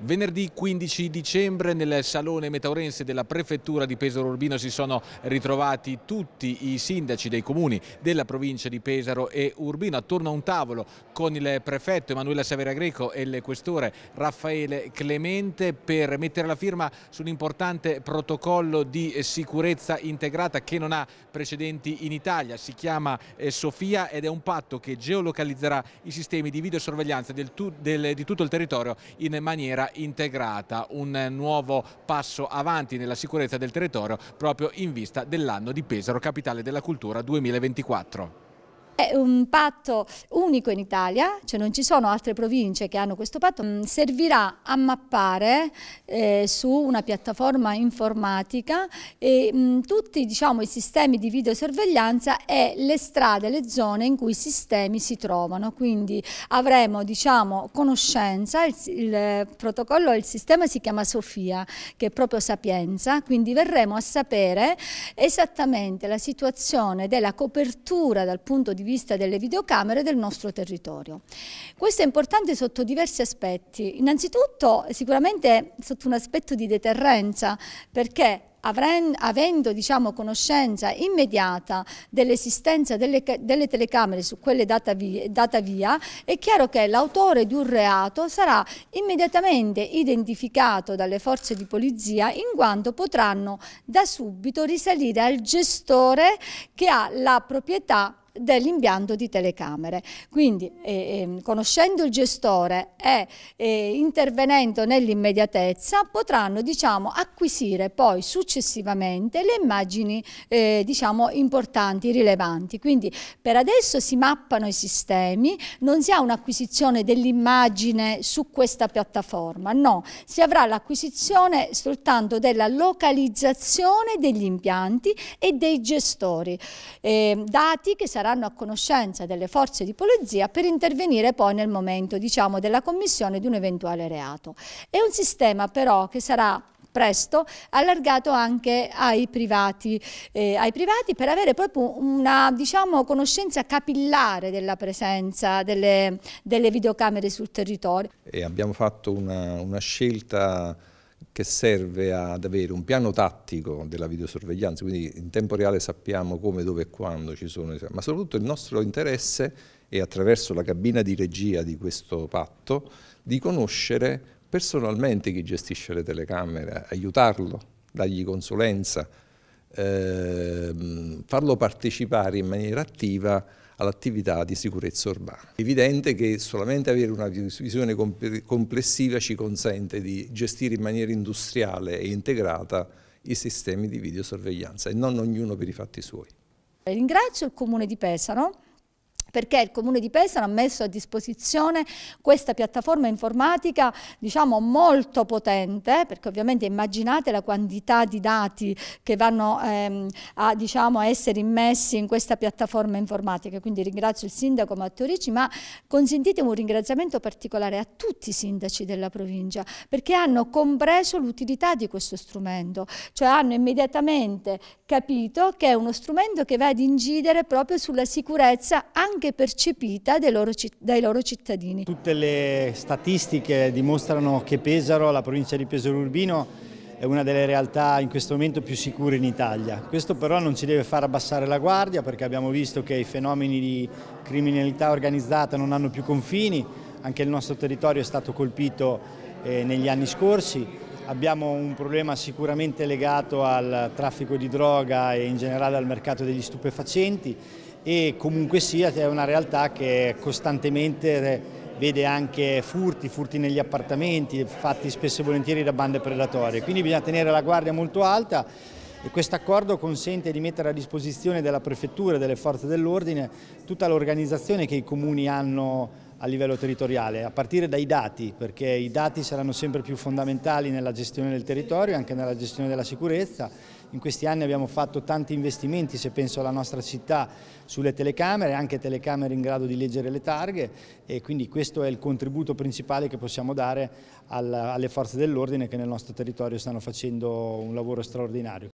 Venerdì 15 dicembre nel Salone Metaurense della Prefettura di Pesaro Urbino si sono ritrovati tutti i sindaci dei comuni della provincia di Pesaro e Urbino attorno a un tavolo con il prefetto Emanuele Savera Greco e il questore Raffaele Clemente per mettere la firma su un importante protocollo di sicurezza integrata che non ha precedenti in Italia. Si chiama eh, Sofia ed è un patto che geolocalizzerà i sistemi di videosorveglianza del, del, di tutto il territorio in maniera integrata, un nuovo passo avanti nella sicurezza del territorio proprio in vista dell'anno di Pesaro, capitale della cultura 2024. È un patto unico in Italia, cioè non ci sono altre province che hanno questo patto, mm, servirà a mappare eh, su una piattaforma informatica e, mh, mm, tutti diciamo, i sistemi di videosorveglianza e le strade, le zone in cui i sistemi si trovano, quindi avremo diciamo, conoscenza, il, il protocollo, il sistema si chiama Sofia, che è proprio sapienza, quindi verremo a sapere esattamente la situazione della copertura dal punto di vista delle videocamere del nostro territorio. Questo è importante sotto diversi aspetti. Innanzitutto sicuramente sotto un aspetto di deterrenza perché avendo diciamo, conoscenza immediata dell'esistenza delle, delle, telecamere su quelle data via, data via, è chiaro che l'autore di un reato sarà immediatamente identificato dalle forze di polizia in quanto potranno da subito risalire al gestore che ha la proprietà dell'impianto di telecamere. Quindi eh, eh, conoscendo il gestore e eh, intervenendo nell'immediatezza potranno diciamo, acquisire poi successivamente le immagini eh, diciamo, importanti, rilevanti. Quindi per adesso si mappano i sistemi, non si ha un'acquisizione dell'immagine su questa piattaforma, no, si avrà l'acquisizione soltanto della localizzazione degli impianti e dei gestori, eh, dati che saranno saranno a conoscenza delle forze di polizia per intervenire poi nel momento diciamo, della commissione di un eventuale reato. È un sistema però che sarà presto allargato anche ai privati, eh, ai privati per avere proprio una diciamo, conoscenza capillare della presenza delle, delle videocamere sul territorio. E abbiamo fatto una, una scelta che serve ad avere un piano tattico della videosorveglianza, quindi in tempo reale sappiamo come, dove e quando ci sono, ma soprattutto il nostro interesse è attraverso la cabina di regia di questo patto di conoscere personalmente chi gestisce le telecamere, aiutarlo, dargli consulenza, ehm, farlo partecipare in maniera attiva all'attività di sicurezza urbana. È evidente che solamente avere una visione complessiva ci consente di gestire in maniera industriale e integrata i sistemi di videosorveglianza e non ognuno per i fatti suoi. Ringrazio il Comune di Pesaro perché il Comune di Pesaro ha messo a disposizione questa piattaforma informatica diciamo molto potente, perché ovviamente immaginate la quantità di dati che vanno ehm, a diciamo, essere immessi in questa piattaforma informatica, quindi ringrazio il sindaco Matteo Ricci, ma consentitemi un ringraziamento particolare a tutti i sindaci della provincia, perché hanno compreso l'utilità di questo strumento, cioè hanno immediatamente capito che è uno strumento che va ad incidere proprio sulla sicurezza anche anche percepita dai loro, dai loro cittadini. Tutte le statistiche dimostrano che Pesaro, la provincia di Pesaro Urbino, è una delle realtà in questo momento più sicure in Italia. Questo però non ci deve far abbassare la guardia perché abbiamo visto che i fenomeni di criminalità organizzata non hanno più confini, anche il nostro territorio è stato colpito eh, negli anni scorsi, abbiamo un problema sicuramente legato al traffico di droga e in generale al mercato degli stupefacenti e comunque sia è una realtà che costantemente vede anche furti, furti negli appartamenti, fatti spesso e volentieri da bande predatorie, quindi bisogna tenere la guardia molto alta e questo accordo consente di mettere a disposizione della prefettura e delle forze dell'ordine tutta l'organizzazione che i comuni hanno a livello territoriale, a partire dai dati, perché i dati saranno sempre più fondamentali nella gestione del territorio e anche nella gestione della sicurezza. In questi anni abbiamo fatto tanti investimenti, se penso alla nostra città, sulle telecamere, anche telecamere in grado di leggere le targhe e quindi questo è il contributo principale che possiamo dare alle forze dell'ordine che nel nostro territorio stanno facendo un lavoro straordinario.